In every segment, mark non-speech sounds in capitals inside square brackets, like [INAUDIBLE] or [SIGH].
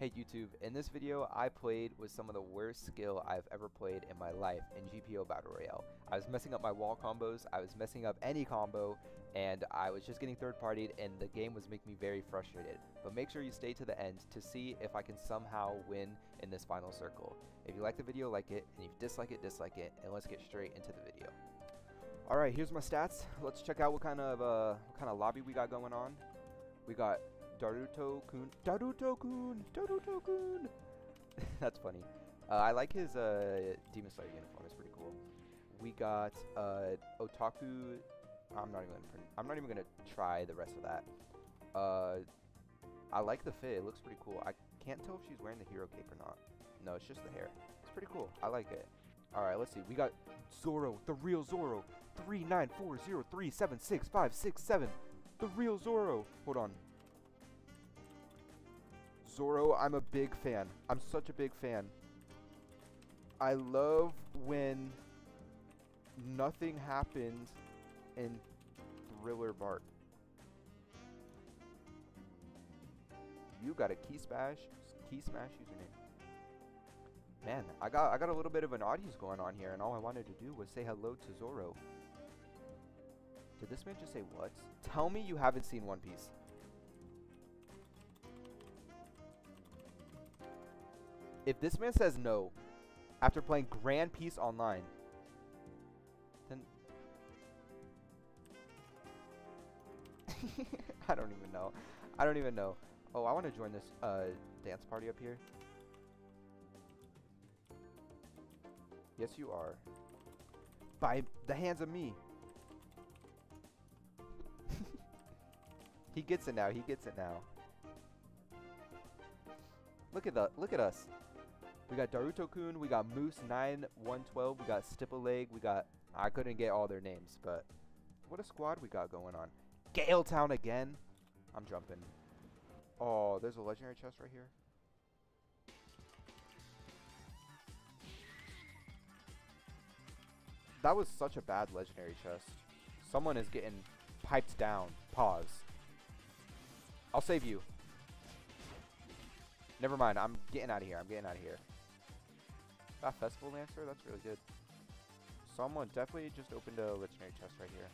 Hey YouTube, in this video I played with some of the worst skill I've ever played in my life in GPO Battle Royale. I was messing up my wall combos, I was messing up any combo, and I was just getting third partied and the game was making me very frustrated. But make sure you stay to the end to see if I can somehow win in this final circle. If you like the video, like it, and if you dislike it, dislike it, and let's get straight into the video. Alright, here's my stats. Let's check out what kind of uh, what kind of lobby we got going on. We got Daruto Kun. Daruto Kun. Daruto Kun. [LAUGHS] That's funny. Uh, I like his uh, Demon Slayer uniform. It's pretty cool. We got uh, Otaku. I'm not even. Gonna, I'm not even gonna try the rest of that. Uh, I like the fit. It looks pretty cool. I can't tell if she's wearing the hero cape or not. No, it's just the hair. It's pretty cool. I like it. All right, let's see. We got Zoro, the real Zoro. Three nine four zero three seven six five six seven. The real Zoro. Hold on. Zoro, I'm a big fan. I'm such a big fan. I love when nothing happens in Thriller Bark. You got a key smash, key smash username. Man, I got I got a little bit of an audience going on here, and all I wanted to do was say hello to Zoro. Did this man just say what? Tell me you haven't seen One Piece. If this man says no after playing Grand Piece Online, then [LAUGHS] I don't even know. I don't even know. Oh, I want to join this uh, dance party up here. Yes, you are. By the hands of me. [LAUGHS] he gets it now. He gets it now. Look at the look at us. We got Daruto Kun, we got Moose 9112, we got Stipple Leg, we got I couldn't get all their names, but what a squad we got going on. Gale Town again. I'm jumping. Oh, there's a legendary chest right here. That was such a bad legendary chest. Someone is getting piped down. Pause. I'll save you. Never mind. I'm getting out of here. I'm getting out of here. That Festival Lancer? That's really good. Someone definitely just opened a legendary chest right here.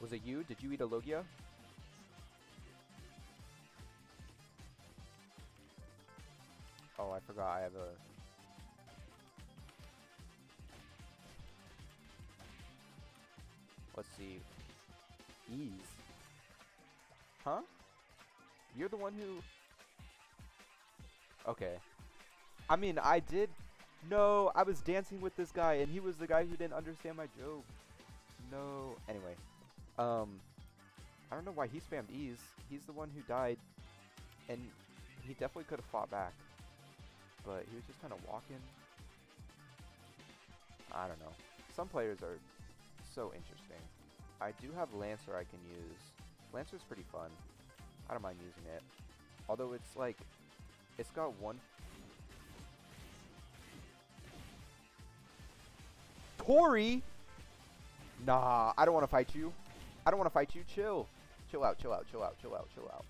Was it you? Did you eat a Logia? Oh, I forgot I have a... Let's see. Ease. Huh? You're the one who... Okay. I mean, I did... No, I was dancing with this guy, and he was the guy who didn't understand my joke. No. Anyway. Um, I don't know why he spammed ease. He's the one who died, and he definitely could have fought back. But he was just kind of walking. I don't know. Some players are so interesting. I do have Lancer I can use. Lancer's pretty fun. I don't mind using it. Although it's like, it's got one Tori? Nah, I don't want to fight you. I don't want to fight you. Chill. Chill out, chill out, chill out, chill out, chill out.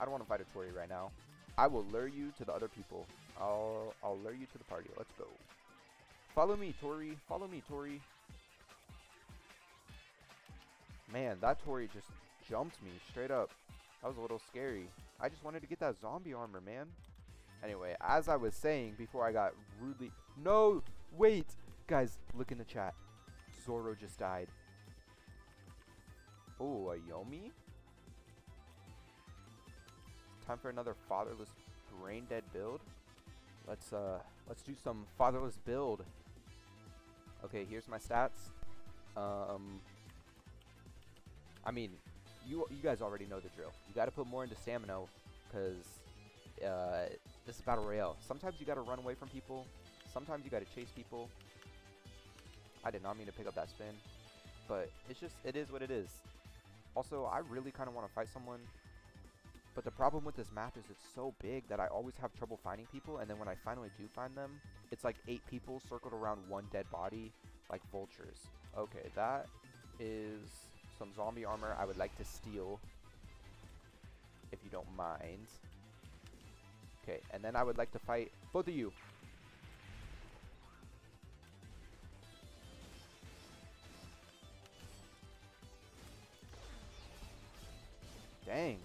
I don't want to fight a Tori right now. I will lure you to the other people. I'll I'll lure you to the party. Let's go. Follow me, Tori. Follow me, Tori. Man, that Tori just jumped me straight up. That was a little scary. I just wanted to get that zombie armor, man. Anyway, as I was saying before I got rudely... No! Wait! Guys, look in the chat. Zoro just died. Oh, a Yomi? Time for another fatherless brain dead build. Let's uh let's do some fatherless build. Okay, here's my stats. Um I mean, you you guys already know the drill. You got to put more into stamina cuz uh this is battle royale. Sometimes you got to run away from people. Sometimes you got to chase people. I did not mean to pick up that spin. But it's just, it is what it is. Also, I really kind of want to fight someone. But the problem with this map is it's so big that I always have trouble finding people. And then when I finally do find them, it's like eight people circled around one dead body like vultures. Okay, that is some zombie armor I would like to steal. If you don't mind. Okay, and then I would like to fight both of you. Dang.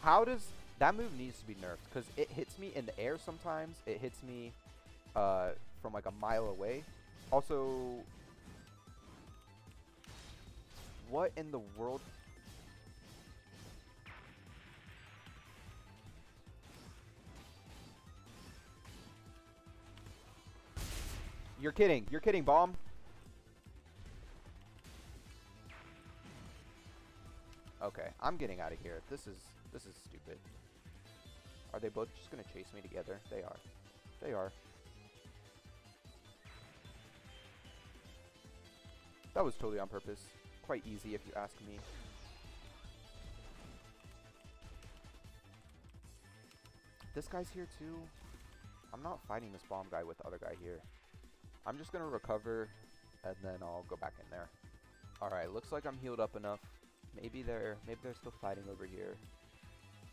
How does... That move needs to be nerfed, because it hits me in the air sometimes. It hits me uh, from like a mile away. Also, what in the world? You're kidding. You're kidding, bomb. Okay, I'm getting out of here. This is this is stupid. Are they both just gonna chase me together? They are. They are. That was totally on purpose. Quite easy if you ask me. This guy's here too. I'm not fighting this bomb guy with the other guy here. I'm just gonna recover and then I'll go back in there. Alright, looks like I'm healed up enough. Maybe they're maybe they're still fighting over here.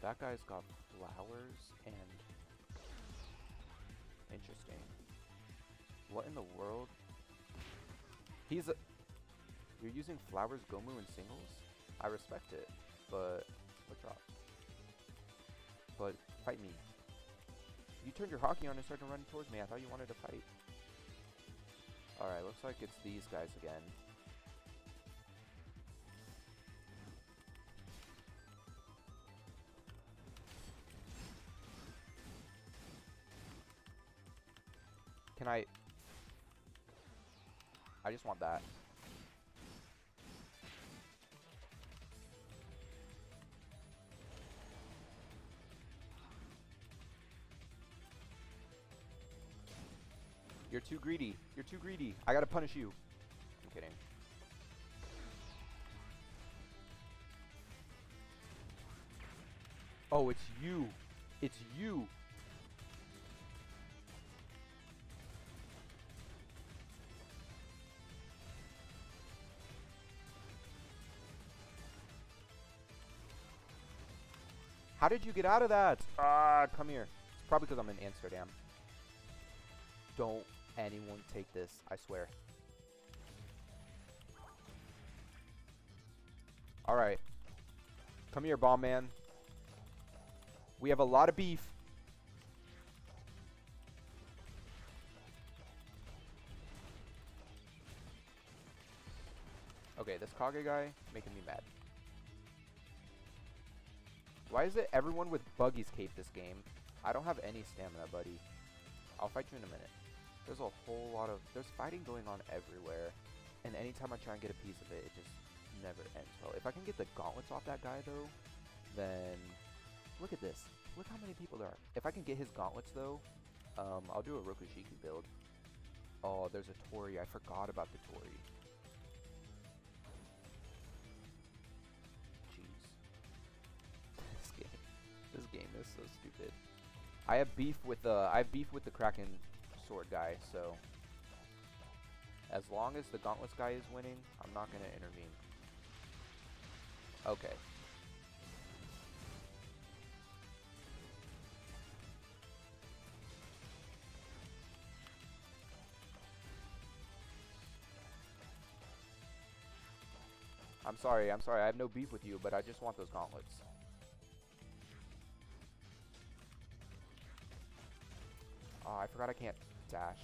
That guy's got flowers and interesting. What in the world? He's a you're using Flowers Gomu in singles? I respect it, but what drop? But fight me. You turned your haki on and started running towards me. I thought you wanted to fight. Alright, looks like it's these guys again. I just want that. You're too greedy. You're too greedy. I gotta punish you. I'm kidding. Oh. It's How did you get out of that? Ah, come here. It's probably because I'm in Amsterdam. Don't anyone take this, I swear. Alright. Come here, bomb man. We have a lot of beef. Okay, this Kage guy making me mad. Why is it everyone with Buggy's cape this game? I don't have any stamina, buddy. I'll fight you in a minute. There's a whole lot of, there's fighting going on everywhere. And anytime I try and get a piece of it, it just never ends well. If I can get the gauntlets off that guy though, then look at this. Look how many people there are. If I can get his gauntlets though, um, I'll do a Rokushiki build. Oh, there's a Tori. I forgot about the Tori. So stupid. I have beef with the I have beef with the Kraken sword guy, so as long as the gauntlets guy is winning, I'm not to intervene. Okay. I'm sorry, I'm sorry, I have no beef with you, but I just want those gauntlets. Oh, I forgot I can't dash.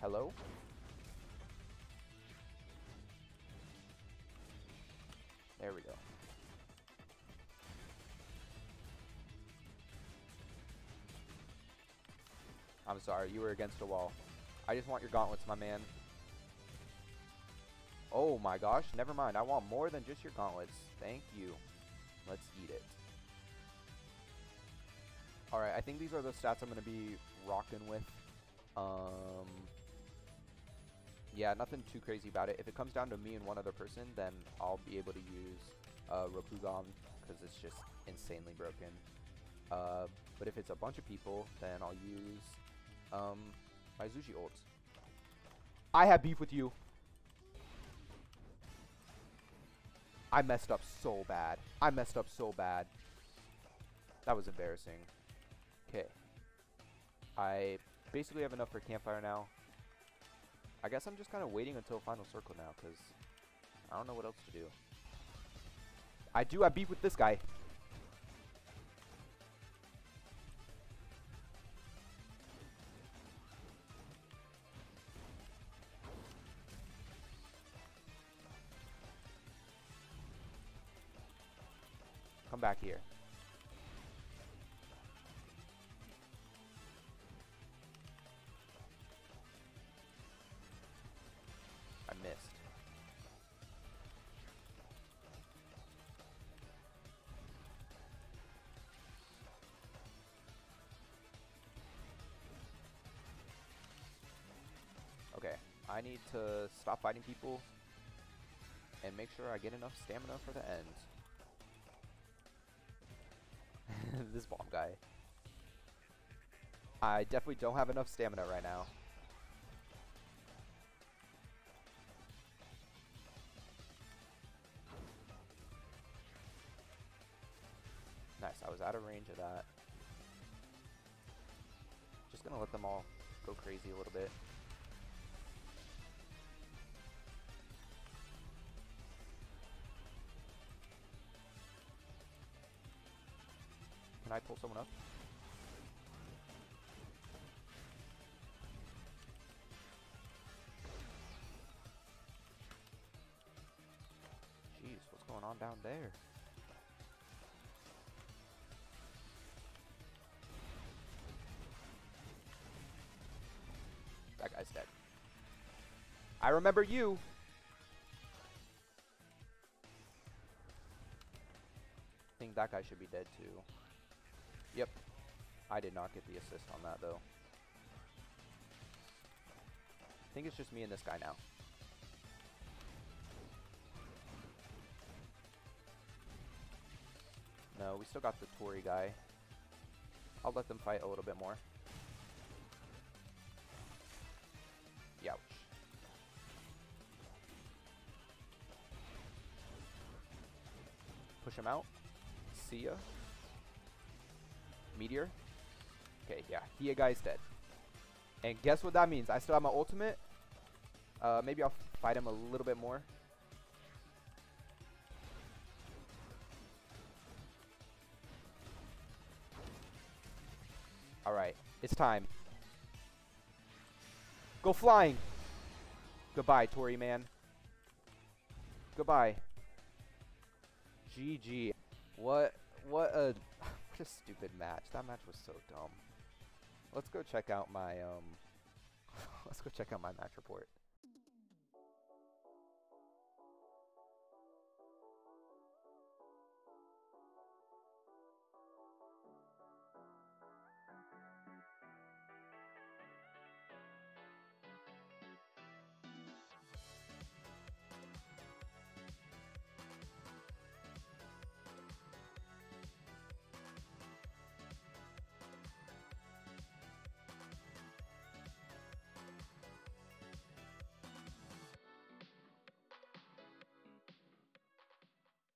Hello? There we go. I'm sorry, you were against a wall. I just want your gauntlets, my man. Oh my gosh, never mind. I want more than just your gauntlets. Thank you. Let's eat it. Alright, I think these are the stats I'm going to be rocking with. Um, yeah, nothing too crazy about it. If it comes down to me and one other person, then I'll be able to use uh, Rokugan because it's just insanely broken. Uh, but if it's a bunch of people, then I'll use um, my Zushi ults. I have beef with you. I messed up so bad. I messed up so bad. That was embarrassing. Okay. I basically have enough for campfire now. I guess I'm just kind of waiting until final circle now, because I don't know what else to do. I do have beef with this guy. Come back here. I need to stop fighting people and make sure I get enough stamina for the end. [LAUGHS] this bomb guy. I definitely don't have enough stamina right now. Nice, I was out of range of that. Just gonna let them all go crazy a little bit. I pull someone up? Jeez, what's going on down there? That guy's dead. I remember you! I think that guy should be dead too. Yep. I did not get the assist on that though. I think it's just me and this guy now. No, we still got the Tori guy. I'll let them fight a little bit more. Youch. Push him out. See ya. Meteor. Okay, yeah. He guy's dead. And guess what that means? I still have my ultimate. Uh, maybe I'll fight him a little bit more. Alright, it's time. Go flying! Goodbye, Tori man. Goodbye. GG. What what a a stupid match. That match was so dumb. Let's go check out my um [LAUGHS] let's go check out my match report.